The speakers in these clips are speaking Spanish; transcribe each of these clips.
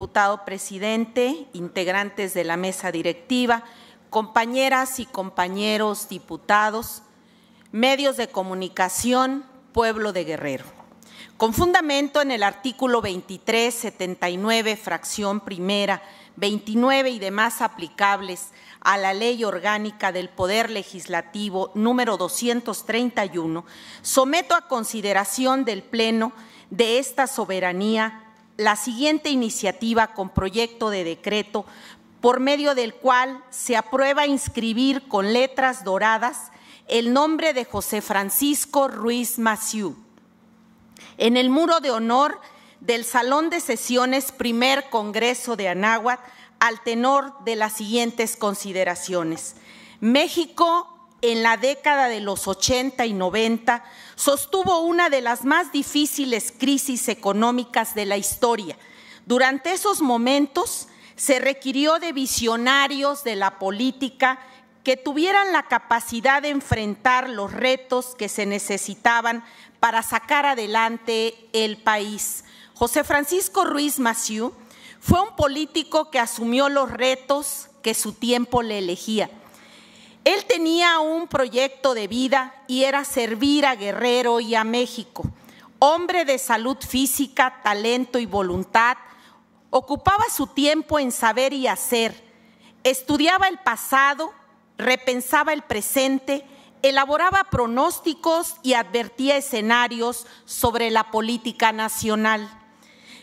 diputado presidente, integrantes de la mesa directiva, compañeras y compañeros diputados, medios de comunicación, pueblo de Guerrero. Con fundamento en el artículo 23, 79, fracción primera, 29 y demás aplicables a la Ley Orgánica del Poder Legislativo número 231, someto a consideración del Pleno de esta soberanía la siguiente iniciativa con proyecto de decreto por medio del cual se aprueba inscribir con letras doradas el nombre de José Francisco Ruiz Maciú en el muro de honor del Salón de Sesiones Primer Congreso de Anáhuac al tenor de las siguientes consideraciones. México en la década de los 80 y 90 sostuvo una de las más difíciles crisis económicas de la historia. Durante esos momentos se requirió de visionarios de la política que tuvieran la capacidad de enfrentar los retos que se necesitaban para sacar adelante el país. José Francisco Ruiz Maciú fue un político que asumió los retos que su tiempo le elegía él tenía un proyecto de vida y era servir a Guerrero y a México. Hombre de salud física, talento y voluntad, ocupaba su tiempo en saber y hacer. Estudiaba el pasado, repensaba el presente, elaboraba pronósticos y advertía escenarios sobre la política nacional.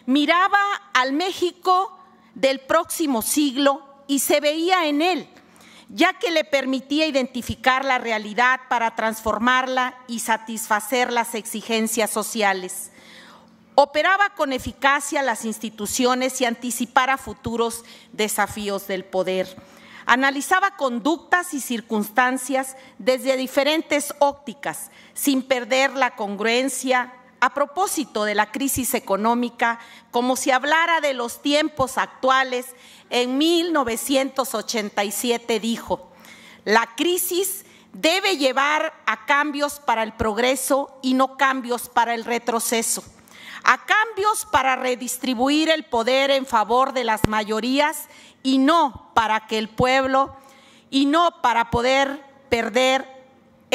Miraba al México del próximo siglo y se veía en él ya que le permitía identificar la realidad para transformarla y satisfacer las exigencias sociales. Operaba con eficacia las instituciones y anticipara futuros desafíos del poder. Analizaba conductas y circunstancias desde diferentes ópticas, sin perder la congruencia, a propósito de la crisis económica, como si hablara de los tiempos actuales, en 1987 dijo, la crisis debe llevar a cambios para el progreso y no cambios para el retroceso, a cambios para redistribuir el poder en favor de las mayorías y no para que el pueblo, y no para poder perder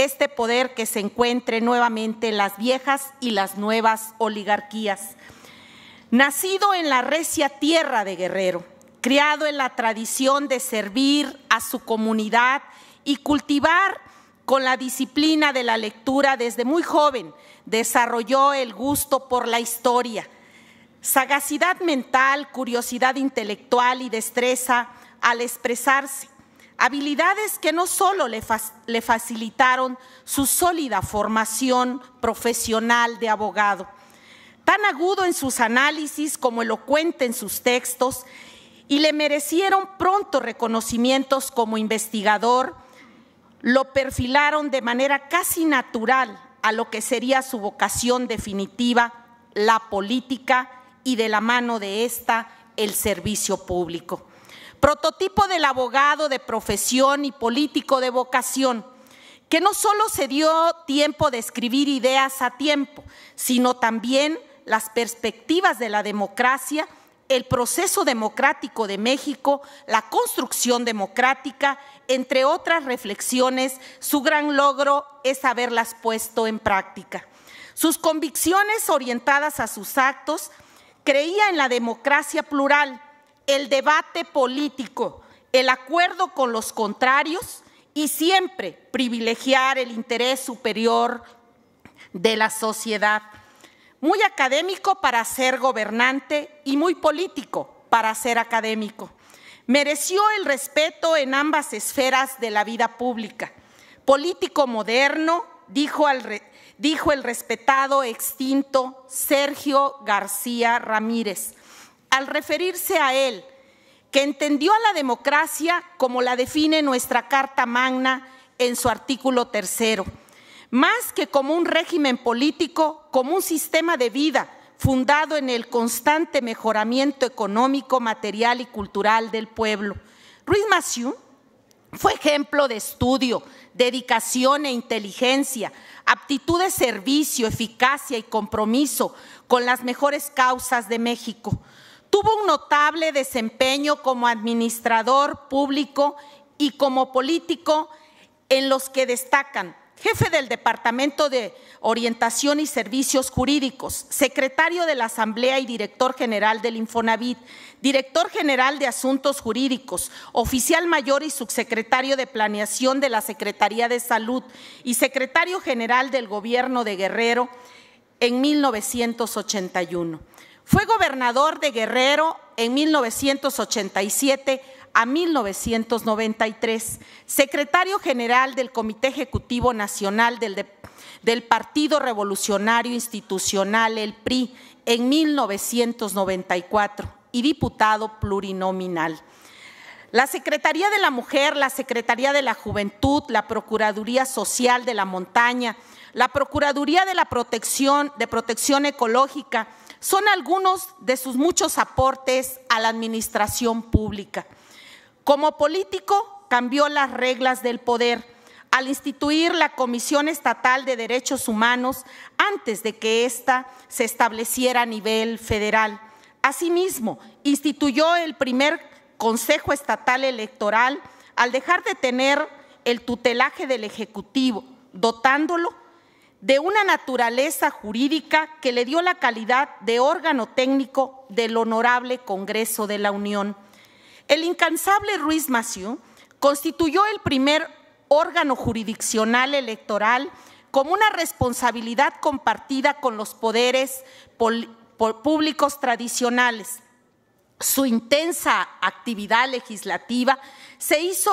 este poder que se encuentre nuevamente en las viejas y las nuevas oligarquías. Nacido en la recia tierra de Guerrero, criado en la tradición de servir a su comunidad y cultivar con la disciplina de la lectura desde muy joven, desarrolló el gusto por la historia, sagacidad mental, curiosidad intelectual y destreza al expresarse habilidades que no solo le, facilitaron su sólida formación profesional de abogado, tan agudo en sus análisis como elocuente en sus textos, y le merecieron pronto reconocimientos como investigador, lo perfilaron de manera casi natural a lo que sería su vocación definitiva, la política, y de la mano de esta, el servicio público prototipo del abogado de profesión y político de vocación, que no solo se dio tiempo de escribir ideas a tiempo, sino también las perspectivas de la democracia, el proceso democrático de México, la construcción democrática, entre otras reflexiones, su gran logro es haberlas puesto en práctica. Sus convicciones orientadas a sus actos creía en la democracia plural, el debate político, el acuerdo con los contrarios y siempre privilegiar el interés superior de la sociedad. Muy académico para ser gobernante y muy político para ser académico. Mereció el respeto en ambas esferas de la vida pública. Político moderno, dijo, dijo el respetado extinto Sergio García Ramírez al referirse a él, que entendió a la democracia como la define nuestra Carta Magna en su artículo tercero, más que como un régimen político, como un sistema de vida fundado en el constante mejoramiento económico, material y cultural del pueblo. Ruiz Massieu fue ejemplo de estudio, dedicación e inteligencia, aptitud de servicio, eficacia y compromiso con las mejores causas de México Tuvo un notable desempeño como administrador público y como político en los que destacan jefe del Departamento de Orientación y Servicios Jurídicos, secretario de la Asamblea y director general del Infonavit, director general de Asuntos Jurídicos, oficial mayor y subsecretario de Planeación de la Secretaría de Salud y secretario general del Gobierno de Guerrero en 1981. Fue gobernador de Guerrero en 1987 a 1993, secretario general del Comité Ejecutivo Nacional del, Partido Revolucionario Institucional, el PRI, en 1994 y diputado plurinominal. La Secretaría de la Mujer, la Secretaría de la Juventud, la Procuraduría Social de la Montaña, la Procuraduría de la Protección, de Protección Ecológica, son algunos de sus muchos aportes a la administración pública. Como político, cambió las reglas del poder al instituir la Comisión Estatal de Derechos Humanos antes de que ésta se estableciera a nivel federal. Asimismo, instituyó el primer Consejo Estatal Electoral al dejar de tener el tutelaje del Ejecutivo, dotándolo de una naturaleza jurídica que le dio la calidad de órgano técnico del Honorable Congreso de la Unión. El incansable Ruiz Massieu constituyó el primer órgano jurisdiccional electoral como una responsabilidad compartida con los poderes públicos tradicionales. Su intensa actividad legislativa se hizo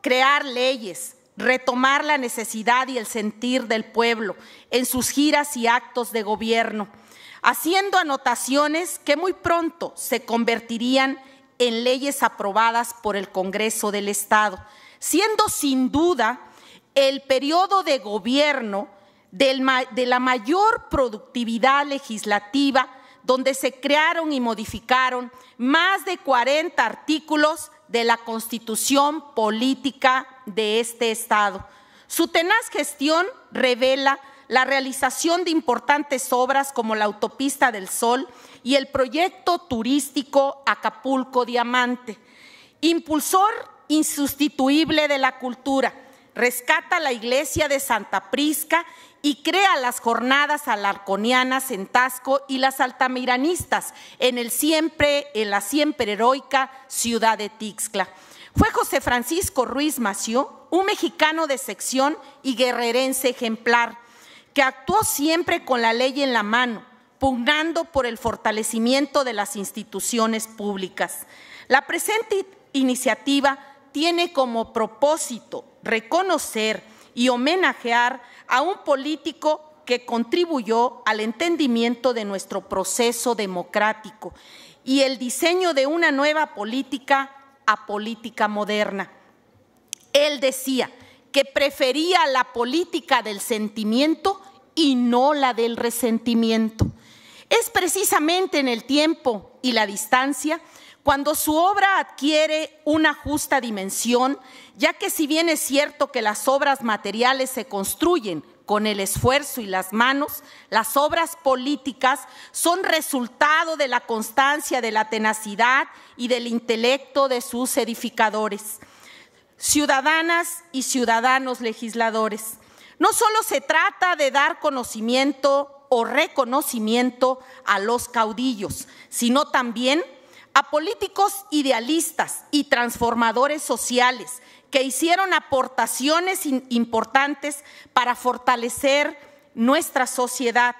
crear leyes, retomar la necesidad y el sentir del pueblo en sus giras y actos de gobierno, haciendo anotaciones que muy pronto se convertirían en leyes aprobadas por el Congreso del Estado, siendo sin duda el periodo de gobierno de la mayor productividad legislativa, donde se crearon y modificaron más de 40 artículos de la constitución política de este Estado. Su tenaz gestión revela la realización de importantes obras como la Autopista del Sol y el proyecto turístico Acapulco Diamante. Impulsor insustituible de la cultura, rescata la iglesia de Santa Prisca y crea las jornadas alarconianas en Tasco y las altamiranistas en, el siempre, en la siempre heroica ciudad de Tixcla. Fue José Francisco Ruiz Mació, un mexicano de sección y guerrerense ejemplar, que actuó siempre con la ley en la mano, pugnando por el fortalecimiento de las instituciones públicas. La presente iniciativa tiene como propósito reconocer y homenajear a un político que contribuyó al entendimiento de nuestro proceso democrático y el diseño de una nueva política política moderna. Él decía que prefería la política del sentimiento y no la del resentimiento. Es precisamente en el tiempo y la distancia cuando su obra adquiere una justa dimensión, ya que si bien es cierto que las obras materiales se construyen con el esfuerzo y las manos, las obras políticas son resultado de la constancia, de la tenacidad y del intelecto de sus edificadores. Ciudadanas y ciudadanos legisladores, no solo se trata de dar conocimiento o reconocimiento a los caudillos, sino también a políticos idealistas y transformadores sociales que hicieron aportaciones importantes para fortalecer nuestra sociedad.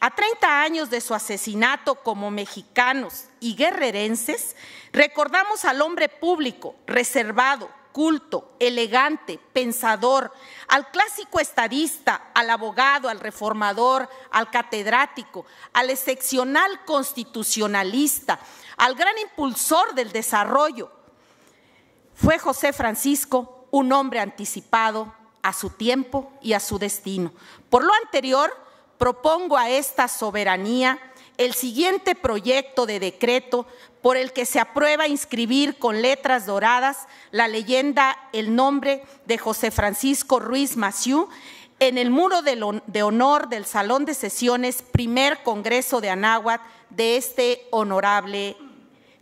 A 30 años de su asesinato como mexicanos y guerrerenses, recordamos al hombre público, reservado, culto, elegante, pensador, al clásico estadista, al abogado, al reformador, al catedrático, al excepcional constitucionalista, al gran impulsor del desarrollo. Fue José Francisco un hombre anticipado a su tiempo y a su destino. Por lo anterior, propongo a esta soberanía el siguiente proyecto de decreto por el que se aprueba inscribir con letras doradas la leyenda, el nombre de José Francisco Ruiz Maciú en el muro de honor del Salón de Sesiones, primer Congreso de Anáhuac de este honorable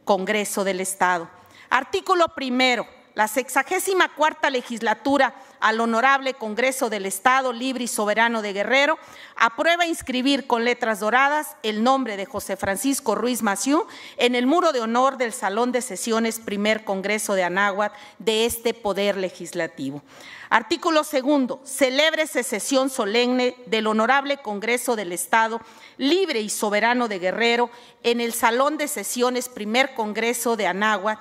Congreso del Estado. Artículo primero. La sexagésima cuarta legislatura al Honorable Congreso del Estado Libre y Soberano de Guerrero aprueba inscribir con letras doradas el nombre de José Francisco Ruiz Maciú en el muro de honor del Salón de Sesiones Primer Congreso de Anáhuac de este Poder Legislativo. Artículo segundo. Celébrese sesión solemne del Honorable Congreso del Estado Libre y Soberano de Guerrero en el Salón de Sesiones Primer Congreso de Anáhuac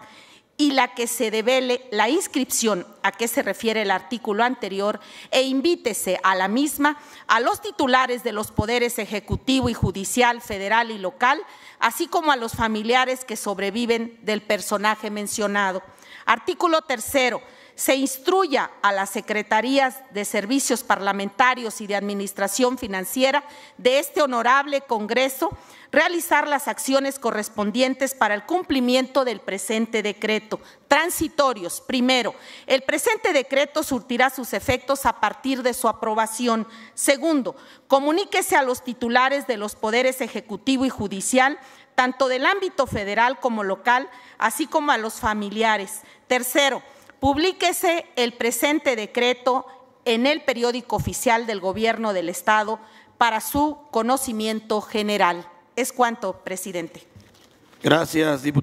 y la que se devele la inscripción a que se refiere el artículo anterior e invítese a la misma a los titulares de los poderes ejecutivo y judicial, federal y local, así como a los familiares que sobreviven del personaje mencionado. Artículo tercero se instruya a las secretarías de servicios parlamentarios y de administración financiera de este honorable Congreso realizar las acciones correspondientes para el cumplimiento del presente decreto. Transitorios. Primero, el presente decreto surtirá sus efectos a partir de su aprobación. Segundo, comuníquese a los titulares de los poderes ejecutivo y judicial tanto del ámbito federal como local, así como a los familiares. Tercero, Publíquese el presente decreto en el periódico oficial del Gobierno del Estado para su conocimiento general. Es cuanto, presidente. Gracias, diputado.